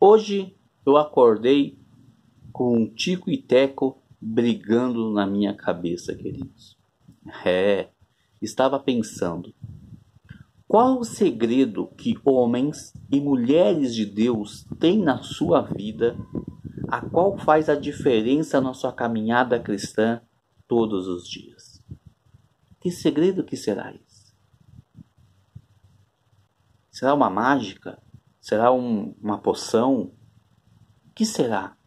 Hoje eu acordei com um tico e teco brigando na minha cabeça, queridos. É, estava pensando. Qual o segredo que homens e mulheres de Deus têm na sua vida, a qual faz a diferença na sua caminhada cristã todos os dias? Que segredo que será esse? Será uma mágica? Será um, uma poção? O que será?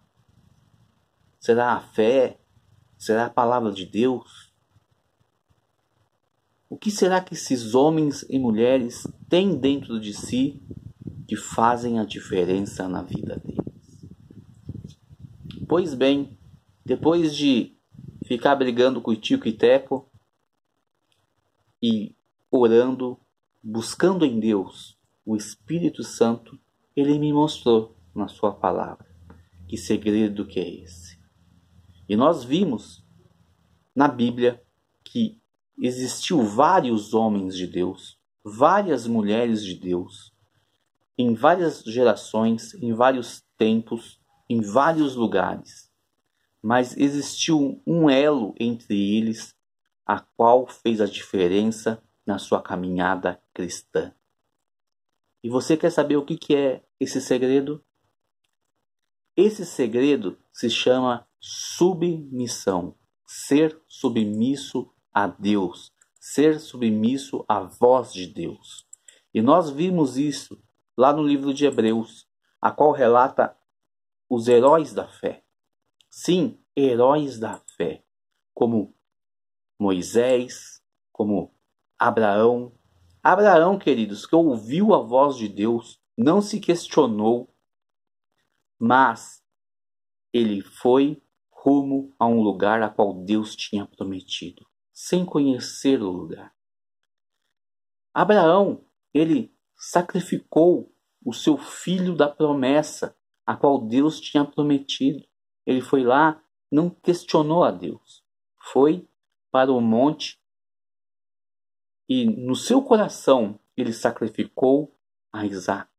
Será a fé? Será a palavra de Deus? O que será que esses homens e mulheres têm dentro de si que fazem a diferença na vida deles? Pois bem, depois de ficar brigando com o Tico e Teco e orando, buscando em Deus o Espírito Santo, ele me mostrou na sua palavra. Que segredo que é esse? E nós vimos na Bíblia que existiu vários homens de Deus, várias mulheres de Deus, em várias gerações, em vários tempos, em vários lugares. Mas existiu um elo entre eles, a qual fez a diferença na sua caminhada cristã. E você quer saber o que, que é esse segredo? Esse segredo se chama submissão. Ser submisso a Deus. Ser submisso à voz de Deus. E nós vimos isso lá no livro de Hebreus, a qual relata os heróis da fé. Sim, heróis da fé, como Moisés, como Abraão, Abraão, queridos, que ouviu a voz de Deus, não se questionou, mas ele foi rumo a um lugar a qual Deus tinha prometido, sem conhecer o lugar. Abraão, ele sacrificou o seu filho da promessa, a qual Deus tinha prometido. Ele foi lá, não questionou a Deus. Foi para o monte e no seu coração ele sacrificou a Isaac.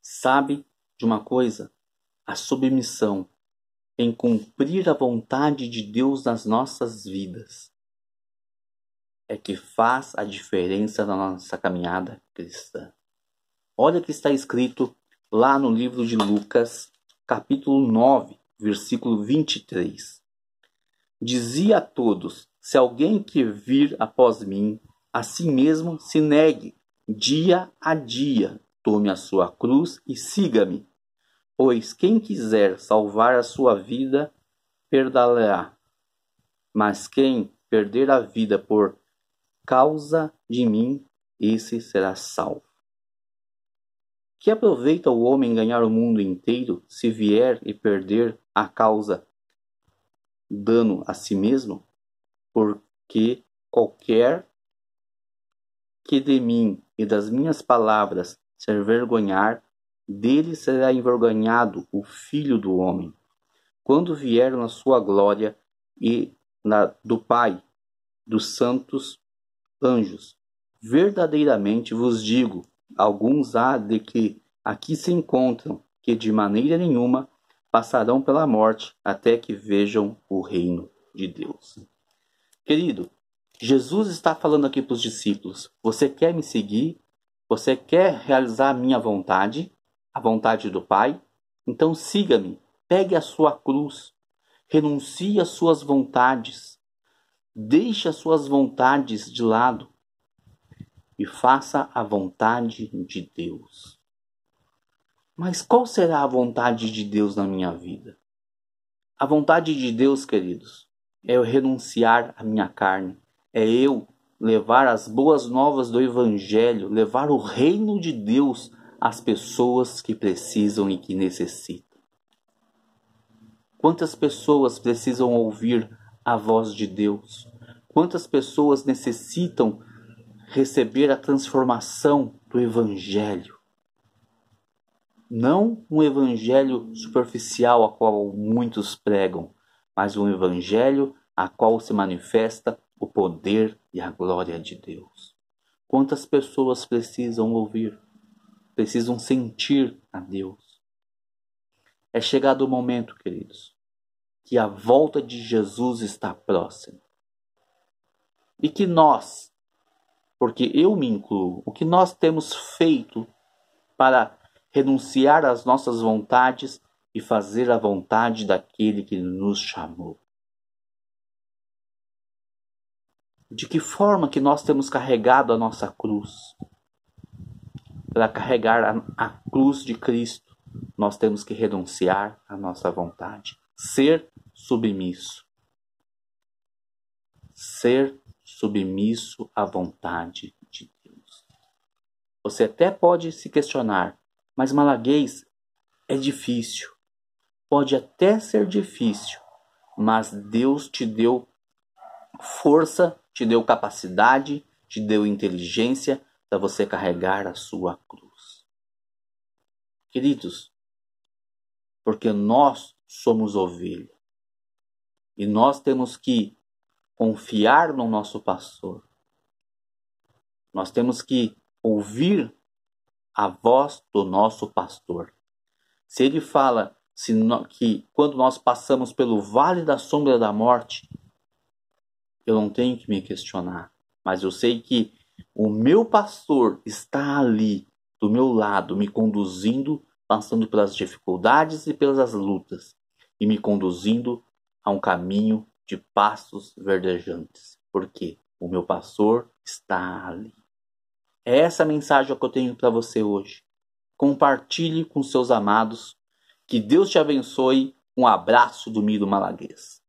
Sabe de uma coisa? A submissão em cumprir a vontade de Deus nas nossas vidas é que faz a diferença na nossa caminhada cristã. Olha o que está escrito lá no livro de Lucas, capítulo 9, versículo 23. Dizia a todos: se alguém que vir após mim, a si mesmo se negue, dia a dia, tome a sua cruz e siga-me. Pois quem quiser salvar a sua vida, perdê-la. Mas quem perder a vida por causa de mim, esse será salvo. Que aproveita o homem ganhar o mundo inteiro se vier e perder a causa dano a si mesmo? Porque qualquer que de mim e das minhas palavras se envergonhar, dele será envergonhado o Filho do Homem, quando vier na sua glória e na do Pai, dos santos anjos. Verdadeiramente vos digo, alguns há de que aqui se encontram, que de maneira nenhuma passarão pela morte até que vejam o reino de Deus. Querido, Jesus está falando aqui para os discípulos: você quer me seguir? Você quer realizar a minha vontade, a vontade do Pai? Então siga-me, pegue a sua cruz, renuncie às suas vontades, deixe as suas vontades de lado e faça a vontade de Deus. Mas qual será a vontade de Deus na minha vida? A vontade de Deus, queridos, é eu renunciar à minha carne, é eu levar as boas novas do Evangelho, levar o reino de Deus às pessoas que precisam e que necessitam. Quantas pessoas precisam ouvir a voz de Deus? Quantas pessoas necessitam receber a transformação do Evangelho? Não um evangelho superficial a qual muitos pregam, mas um evangelho a qual se manifesta o poder e a glória de Deus. Quantas pessoas precisam ouvir? precisam sentir a Deus. É chegado o momento, queridos, que a volta de Jesus está próxima. E que nós, porque eu me incluo, o que nós temos feito para renunciar às nossas vontades e fazer a vontade daquele que nos chamou. De que forma que nós temos carregado a nossa cruz? Para carregar a, a cruz de Cristo, nós temos que renunciar à nossa vontade, ser submisso. Ser submisso à vontade de Deus. Você até pode se questionar, mas malaguês é difícil. Pode até ser difícil, mas Deus te deu força, te deu capacidade, te deu inteligência para você carregar a sua cruz. Queridos, porque nós somos ovelha e nós temos que confiar no nosso pastor. Nós temos que ouvir a voz do nosso pastor. Se ele fala no, que quando nós passamos pelo vale da sombra da morte, eu não tenho que me questionar, mas eu sei que o meu pastor está ali do meu lado, me conduzindo, passando pelas dificuldades e pelas lutas, e me conduzindo a um caminho de passos verdejantes, porque o meu pastor está ali. É essa mensagem que eu tenho para você hoje. Compartilhe com seus amados. Que Deus te abençoe. Um abraço do Miro Malaguês.